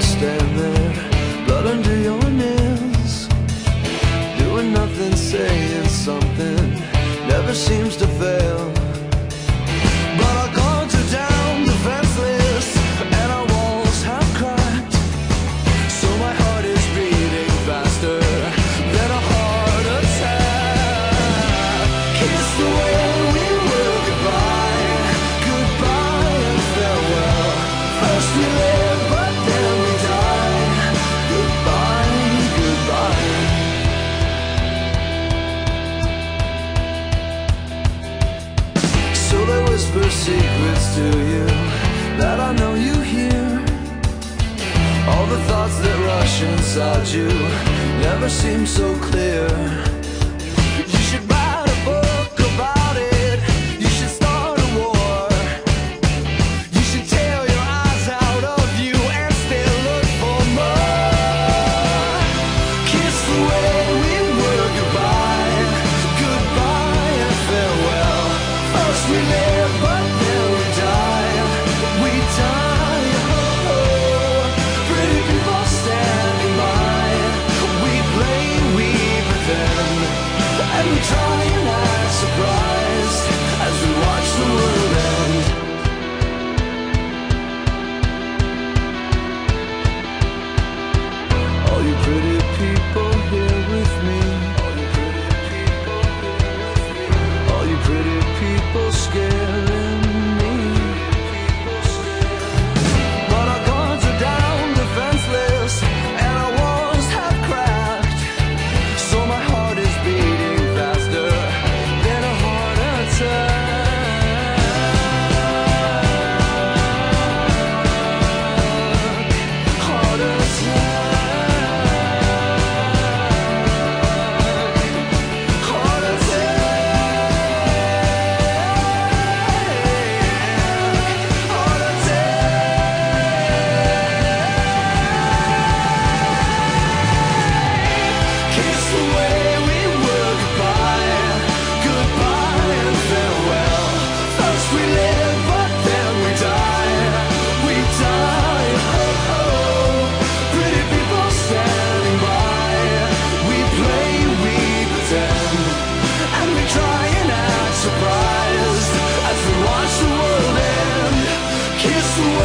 still stand there, blood under your nails. Doing nothing, saying something, never seems to fail. But down, defenseless, and our walls have cracked. So my heart is beating faster than a heart attack. Kiss the way secrets to you that I know you hear. All the thoughts that rush inside you never seem so clear. You should write a book about it. You should start a war. You should tear your eyes out of you and still look for more. Kiss the way we were goodbye, goodbye and farewell. First